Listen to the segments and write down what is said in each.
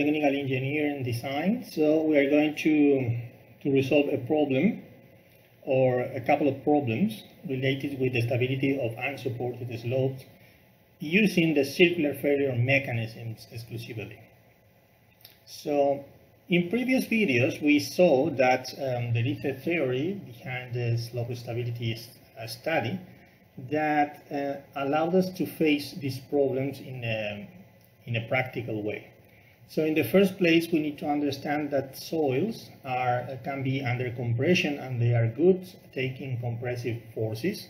technical engineering design. So we are going to, to resolve a problem or a couple of problems related with the stability of unsupported slopes using the circular failure mechanisms exclusively. So in previous videos, we saw that um, there is a theory behind the slope stability study that uh, allowed us to face these problems in a, in a practical way. So in the first place, we need to understand that soils are, can be under compression and they are good taking compressive forces.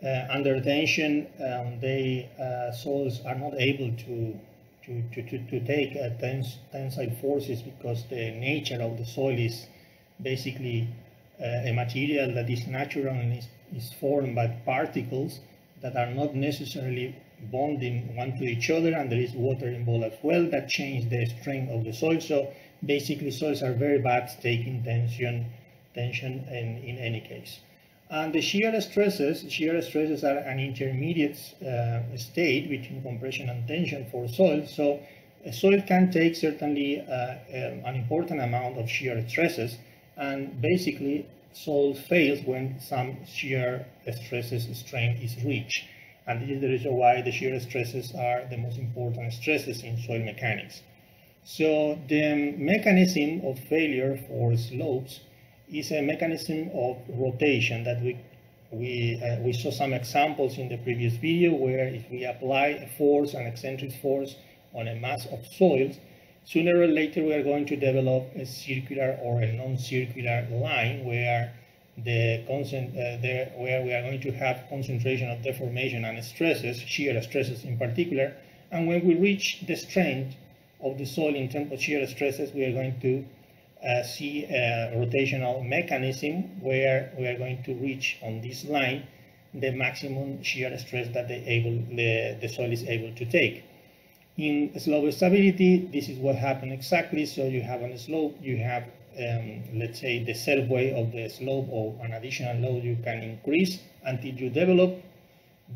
Uh, under tension, um, they, uh, soils are not able to, to, to, to, to take uh, tens, tensile forces because the nature of the soil is basically uh, a material that is natural and is, is formed by particles that are not necessarily bonding one to each other and there is water involved as well that change the strength of the soil. So basically soils are very bad taking tension, tension in, in any case. And the shear stresses, shear stresses are an intermediate uh, state between compression and tension for soil. So a soil can take certainly uh, um, an important amount of shear stresses and basically soil fails when some shear stresses strength is reached and this is the reason why the shear stresses are the most important stresses in soil mechanics. So the mechanism of failure for slopes is a mechanism of rotation that we we, uh, we saw some examples in the previous video where if we apply a force, an eccentric force on a mass of soils, sooner or later we are going to develop a circular or a non-circular line where the constant, uh, where we are going to have concentration of deformation and stresses, shear stresses in particular, and when we reach the strength of the soil in terms of shear stresses, we are going to uh, see a rotational mechanism where we are going to reach on this line the maximum shear stress that the, able, the, the soil is able to take. In slope stability, this is what happened exactly. So you have on a slope, you have um, let's say, the self weight of the slope or an additional load you can increase until you develop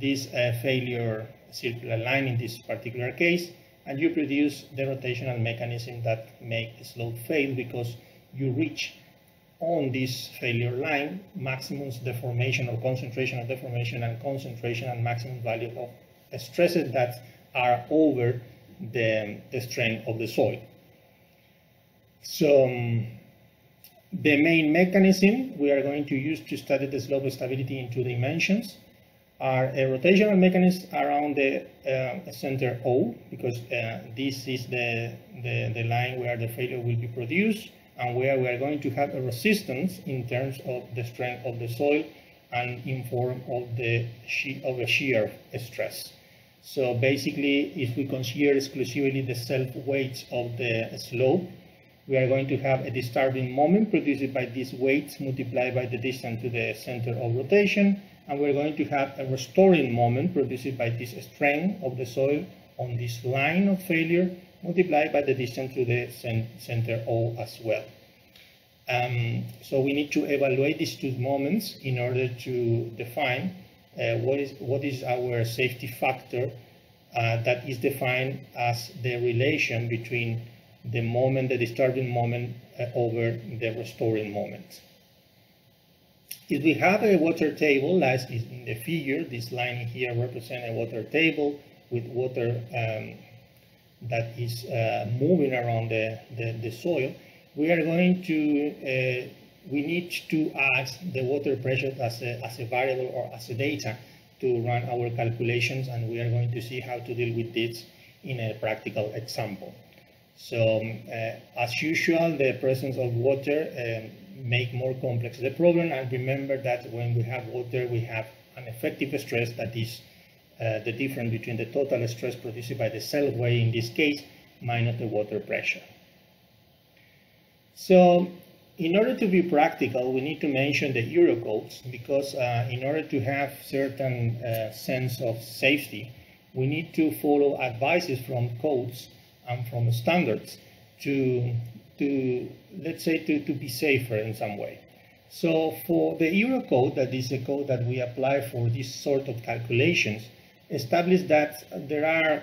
this uh, failure circular line in this particular case, and you produce the rotational mechanism that make the slope fail because you reach on this failure line maximum deformation or concentration of deformation and concentration and maximum value of stresses that are over the, the strength of the soil. So um, the main mechanism we are going to use to study the slope stability in two dimensions are a rotational mechanism around the uh, center O, because uh, this is the, the, the, line where the failure will be produced and where we are going to have a resistance in terms of the strength of the soil and in form of the of a shear stress. So basically, if we consider exclusively the self weights of the slope, we are going to have a disturbing moment produced by these weights multiplied by the distance to the center of rotation, and we're going to have a restoring moment produced by this strain of the soil on this line of failure multiplied by the distance to the center O as well. Um, so we need to evaluate these two moments in order to define uh, what is what is our safety factor uh, that is defined as the relation between the moment, the disturbing moment uh, over the restoring moment. If we have a water table, as is in the figure, this line here represents a water table with water um, that is uh, moving around the, the, the, soil, we are going to, uh, we need to add the water pressure as a, as a variable or as a data to run our calculations, and we are going to see how to deal with this in a practical example. So um, uh, as usual, the presence of water um, make more complex the problem. And remember that when we have water, we have an effective stress that is uh, the difference between the total stress produced by the self weight in this case minus the water pressure. So in order to be practical, we need to mention the Eurocodes because uh, in order to have certain uh, sense of safety, we need to follow advices from codes and from standards to, to let's say, to, to be safer in some way. So for the Eurocode, that is a code that we apply for this sort of calculations, establish that there are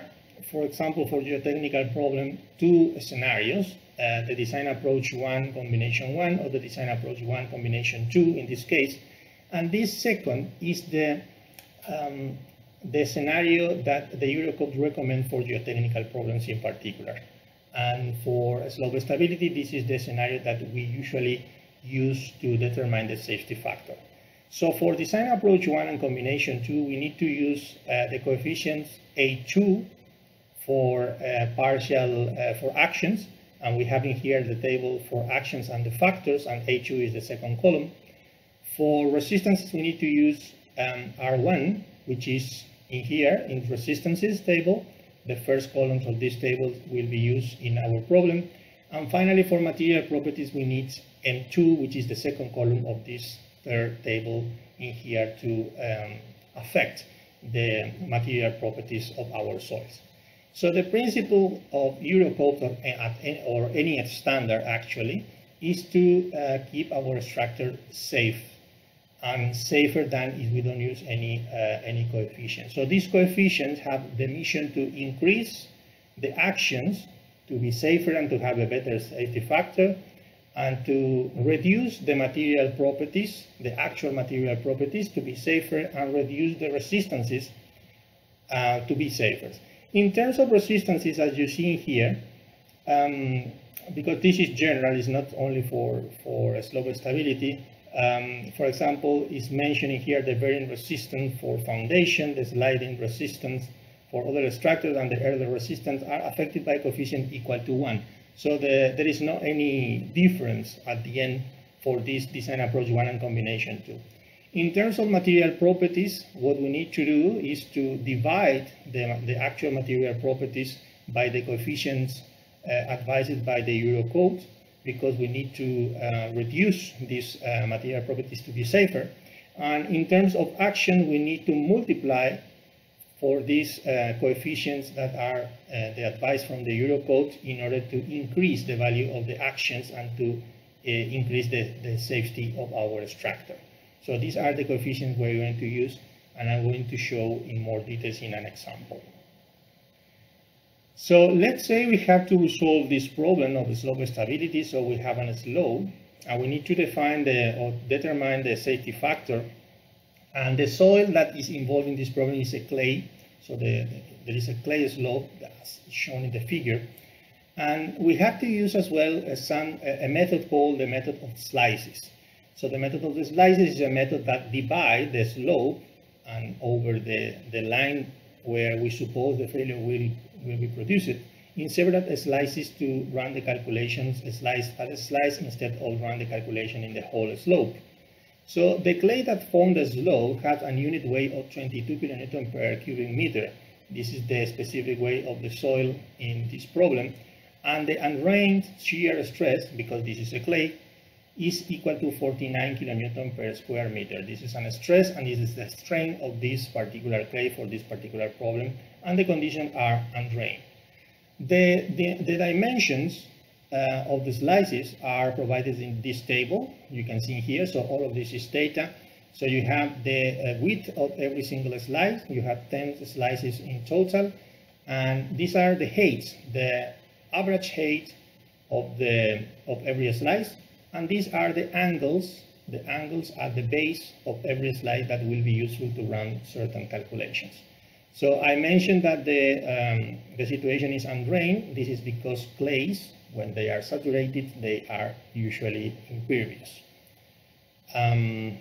for example, for geotechnical problem, two scenarios, uh, the design approach one, combination one, or the design approach one, combination two in this case. And this second is the, um, the scenario that the Eurocode recommends for geotechnical problems in particular. And for slope stability, this is the scenario that we usually use to determine the safety factor. So for design approach one and combination two, we need to use uh, the coefficients A2 for uh, partial, uh, for actions, and we have in here the table for actions and the factors, and A2 is the second column. For resistances, we need to use um, R1, which is in here in resistances table. The first columns of this table will be used in our problem. And finally, for material properties, we need M2, which is the second column of this third table in here to um, affect the material properties of our soils. So the principle of Eurocode or, or any standard actually is to uh, keep our structure safe and safer than if we don't use any, uh, any coefficients. So these coefficients have the mission to increase the actions to be safer and to have a better safety factor and to reduce the material properties, the actual material properties to be safer and reduce the resistances uh, to be safer. In terms of resistances, as you see here, um, because this is general, it's not only for, for slope stability, um, for example, is mentioning here the bearing resistance for foundation, the sliding resistance for other structures, and the earth resistance are affected by coefficient equal to 1. So the, there is not any difference at the end for this design approach 1 and combination 2. In terms of material properties, what we need to do is to divide the, the actual material properties by the coefficients uh, advised by the Eurocode because we need to uh, reduce these uh, material properties to be safer. And in terms of action, we need to multiply for these uh, coefficients that are uh, the advice from the Eurocode in order to increase the value of the actions and to uh, increase the, the safety of our structure. So these are the coefficients we're going to use and I'm going to show in more details in an example. So let's say we have to resolve this problem of slope stability. So we have a slope and we need to define the or determine the safety factor. And the soil that is involved in this problem is a clay. So the, the, there is a clay slope that's shown in the figure. And we have to use as well a, some, a method called the method of slices. So the method of the slices is a method that divides the slope and over the, the line where we suppose the failure will will be produced in several slices to run the calculations slice a slice instead of run the calculation in the whole slope. So the clay that formed the slope has a unit weight of 22 kilonewton per cubic meter. This is the specific weight of the soil in this problem. And the undrained shear stress, because this is a clay, is equal to 49 kilonewton per square meter. This is an stress and this is the strain of this particular clay for this particular problem and the conditions are undrained. The, the, the dimensions uh, of the slices are provided in this table. You can see here, so all of this is data. So you have the uh, width of every single slice. You have 10 slices in total. And these are the heights, the average height of, the, of every slice. And these are the angles, the angles at the base of every slide that will be useful to run certain calculations. So I mentioned that the, um, the situation is undrained. This is because clays, when they are saturated, they are usually impervious. Um,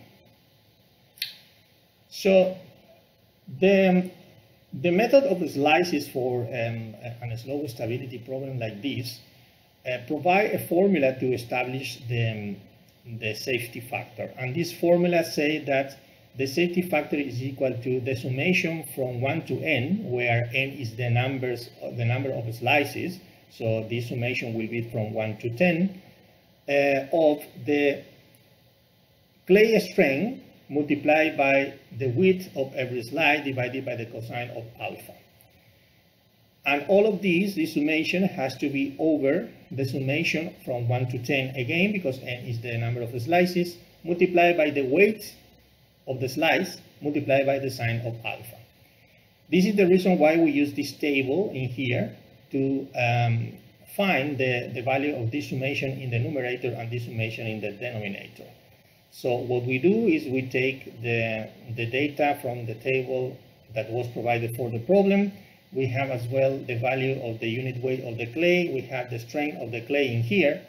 so the, the method of slices for um, a slope stability problem like this provide a formula to establish the, the safety factor. And this formula say that the safety factor is equal to the summation from 1 to n, where n is the numbers the number of slices, so this summation will be from 1 to 10, uh, of the clay strength multiplied by the width of every slide divided by the cosine of alpha. And all of these, this summation has to be over the summation from 1 to 10 again, because n is the number of slices, multiplied by the weight of the slice multiplied by the sine of alpha. This is the reason why we use this table in here to um, find the, the value of this summation in the numerator and this summation in the denominator. So what we do is we take the, the data from the table that was provided for the problem. We have as well the value of the unit weight of the clay. We have the strength of the clay in here.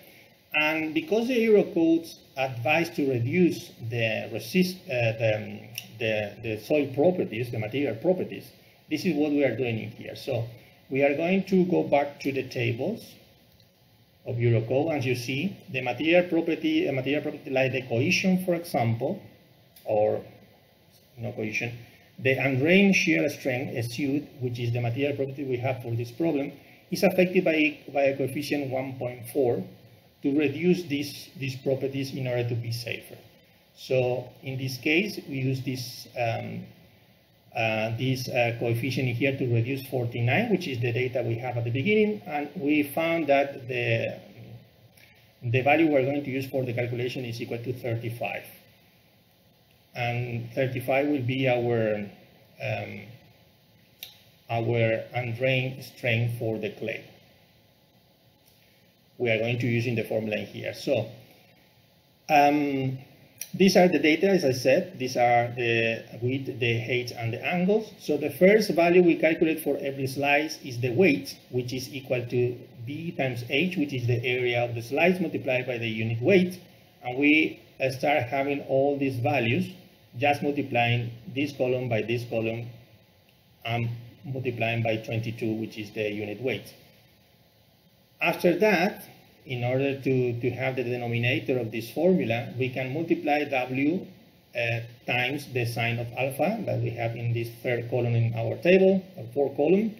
And because the Eurocodes advise to reduce the, resist, uh, the, the, the soil properties, the material properties, this is what we are doing in here. So we are going to go back to the tables of Eurocode. As you see, the material property, a material property like the cohesion, for example, or no cohesion, the undrained shear strength SU, which is the material property we have for this problem, is affected by, by a coefficient 1.4 to reduce these, these properties in order to be safer. So in this case, we use this, um, uh, this uh, coefficient here to reduce 49, which is the data we have at the beginning, and we found that the, the value we're going to use for the calculation is equal to 35 and 35 will be our um, our undrained strength for the clay. We are going to use in the formula here. So um, these are the data, as I said. These are the width, the height, and the angles. So the first value we calculate for every slice is the weight, which is equal to B times H, which is the area of the slice multiplied by the unit weight. And we start having all these values just multiplying this column by this column and multiplying by 22, which is the unit weight. After that, in order to, to have the denominator of this formula, we can multiply W uh, times the sine of alpha that we have in this third column in our table, or fourth column,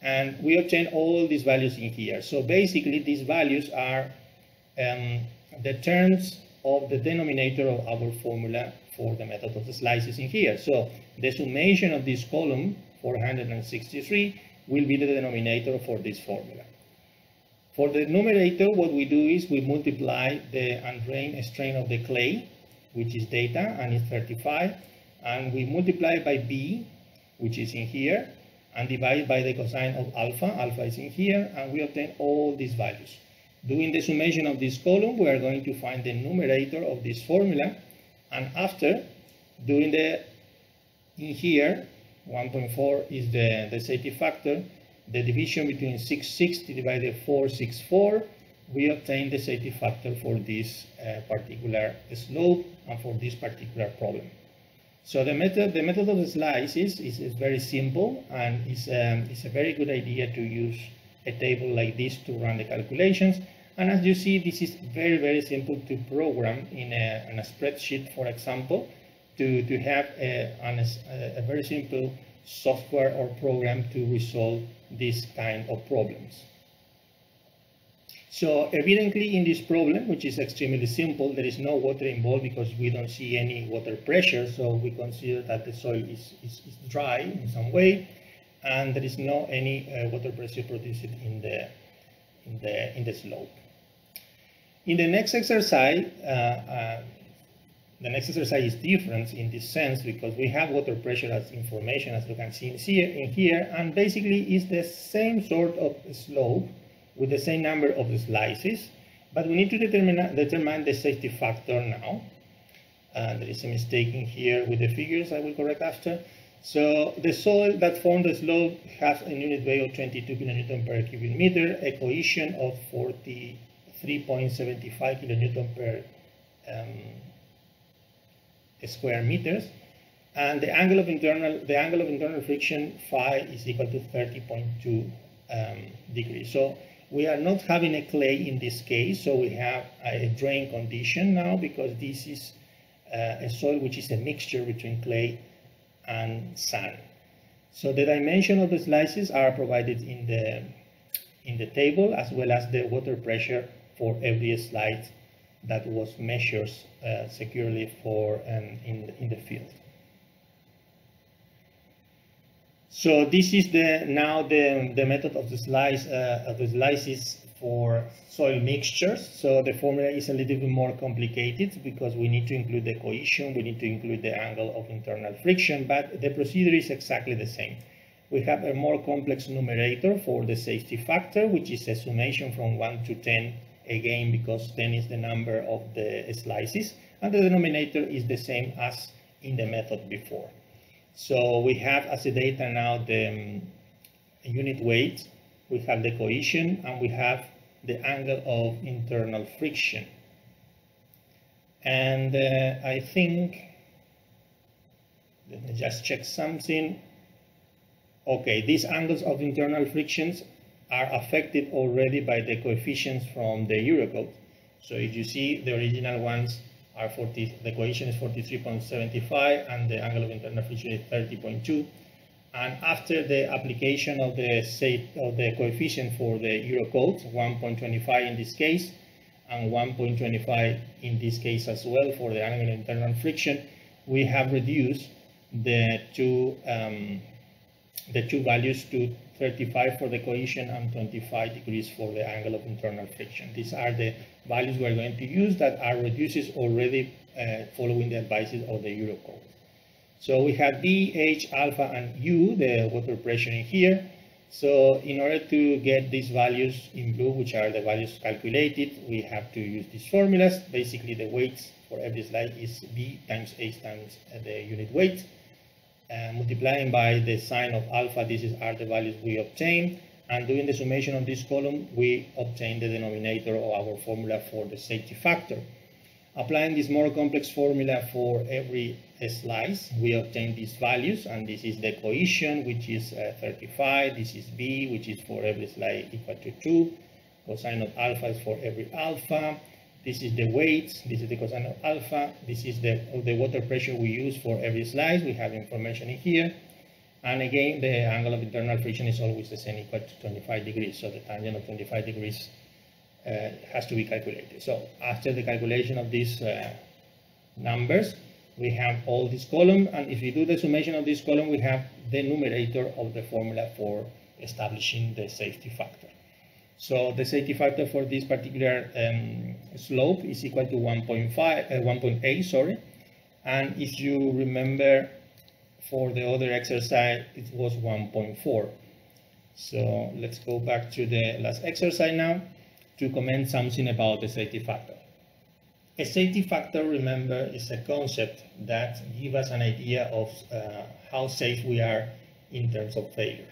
and we obtain all these values in here. So basically, these values are um, the terms of the denominator of our formula for the method of the slices in here. So the summation of this column, 463, will be the denominator for this formula. For the numerator, what we do is we multiply the undrained strain of the clay, which is data, and it's 35, and we multiply by B, which is in here, and divide by the cosine of alpha, alpha is in here, and we obtain all these values. Doing the summation of this column, we are going to find the numerator of this formula, and after doing the in here 1.4 is the, the safety factor. The division between 660 divided 464 we obtain the safety factor for this uh, particular slope and for this particular problem. So the method the method of the slices is, is very simple and it's, um, it's a very good idea to use a table like this to run the calculations and as you see, this is very, very simple to program in a, in a spreadsheet, for example, to, to have a, a, a very simple software or program to resolve this kind of problems. So evidently in this problem, which is extremely simple, there is no water involved because we don't see any water pressure. So we consider that the soil is, is, is dry in some way and there is no any uh, water pressure produced in the, in the, in the slope. In the next exercise, uh, uh, the next exercise is different in this sense because we have water pressure as information as you can see in here, and basically it's the same sort of slope with the same number of slices, but we need to determine, determine the safety factor now. Uh, there is a mistake in here with the figures I will correct after. So the soil that formed the slope has a unit weight of 22 kilonewton per cubic meter, a cohesion of 40 3.75 kilonewton per um, square meters, and the angle of internal the angle of internal friction phi is equal to 30.2 um, degrees. So we are not having a clay in this case, so we have a drain condition now because this is uh, a soil which is a mixture between clay and sand. So the dimension of the slices are provided in the in the table as well as the water pressure for every slide that was measured uh, securely for um, in, in the field. So this is the now the, the method of the slice uh, of the slices for soil mixtures. So the formula is a little bit more complicated because we need to include the cohesion, we need to include the angle of internal friction, but the procedure is exactly the same. We have a more complex numerator for the safety factor, which is a summation from 1 to 10, again because 10 is the number of the slices, and the denominator is the same as in the method before. So we have as a data now the um, unit weight, we have the cohesion, and we have the angle of internal friction. And uh, I think, let me just check something. Okay, these angles of internal frictions are affected already by the coefficients from the Eurocode. So if you see the original ones are 40, the cohesion is 43.75 and the angle of internal friction is 30.2. And after the application of the, say, of the coefficient for the Eurocode, 1.25 in this case, and 1.25 in this case as well for the angle of internal friction, we have reduced the two um, the two values to 35 for the cohesion and 25 degrees for the angle of internal friction. These are the values we're going to use that are reduces already uh, following the advices of the Eurocode. So we have B, H, alpha, and U, the water pressure in here. So in order to get these values in blue, which are the values calculated, we have to use these formulas. Basically, the weights for every slide is B times H times the unit weight. Uh, multiplying by the sine of alpha, these are the values we obtain. And doing the summation of this column, we obtain the denominator of our formula for the safety factor. Applying this more complex formula for every slice, we obtain these values, and this is the cohesion, which is uh, 35, this is B, which is for every slice equal to 2, cosine of alpha is for every alpha, this is the weight, this is the cosine of alpha, this is the, the water pressure we use for every slice, we have information in here. And again, the angle of internal friction is always the same, equal to 25 degrees, so the tangent of 25 degrees uh, has to be calculated. So after the calculation of these uh, numbers, we have all this column, and if you do the summation of this column, we have the numerator of the formula for establishing the safety factor. So the safety factor for this particular um, slope is equal to 1.5, uh, 1.8, sorry. And if you remember, for the other exercise, it was 1.4. So let's go back to the last exercise now to comment something about the safety factor. A safety factor, remember, is a concept that gives us an idea of uh, how safe we are in terms of failure.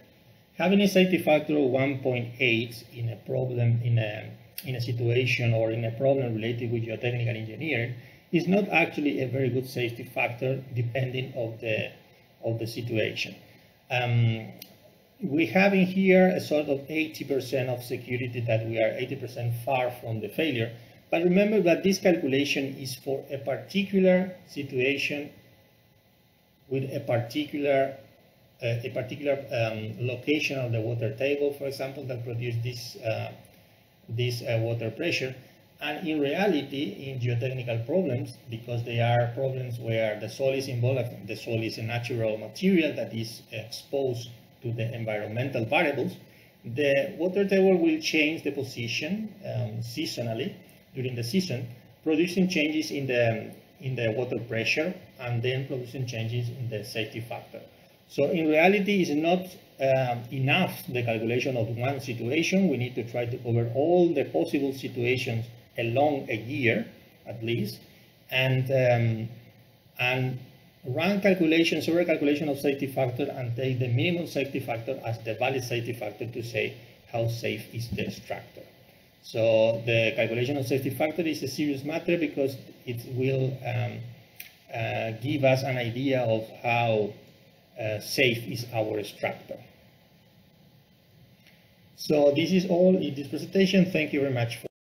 Having a safety factor of 1.8 in a problem, in a, in a situation or in a problem related with geotechnical engineering is not actually a very good safety factor depending of the, of the situation. Um, we have in here a sort of 80% of security that we are 80% far from the failure. But remember that this calculation is for a particular situation with a particular a particular um, location of the water table, for example, that produce this, uh, this uh, water pressure. And in reality, in geotechnical problems, because they are problems where the soil is involved, the soil is a natural material that is exposed to the environmental variables, the water table will change the position um, seasonally during the season, producing changes in the, in the water pressure and then producing changes in the safety factor. So in reality, it's not um, enough the calculation of one situation. We need to try to cover all the possible situations along a year, at least, and um, and run calculations, several calculations of safety factor, and take the minimum safety factor as the valid safety factor to say how safe is the structure. So the calculation of safety factor is a serious matter because it will um, uh, give us an idea of how Uh, safe is our structure. So this is all in this presentation. Thank you very much.